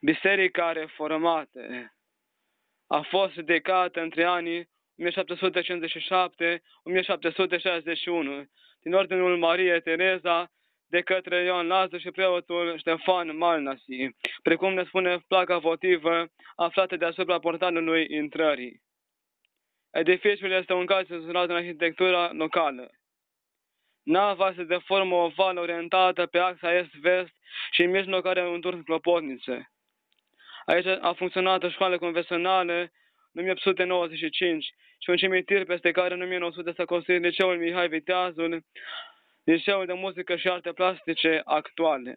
Biserica Reformată a fost dedicată între anii 1757-1761 din Ordinul Marie Tereza de către Ioan Lazar și preotul Ștefan Malnasi, precum ne spune placa votivă aflată deasupra portalului intrării. Edificiul este un caz cenzurat în arhitectura locală. Nava este de formă ovală orientată pe axa est-vest și în mijloc are un turn clopotnițe. Aici a funcționat o școală convențională în 1895 și un cimitir peste care în 1900 s-a construit liceul Mihai Viteazul, liceul de muzică și arte plastice actuale.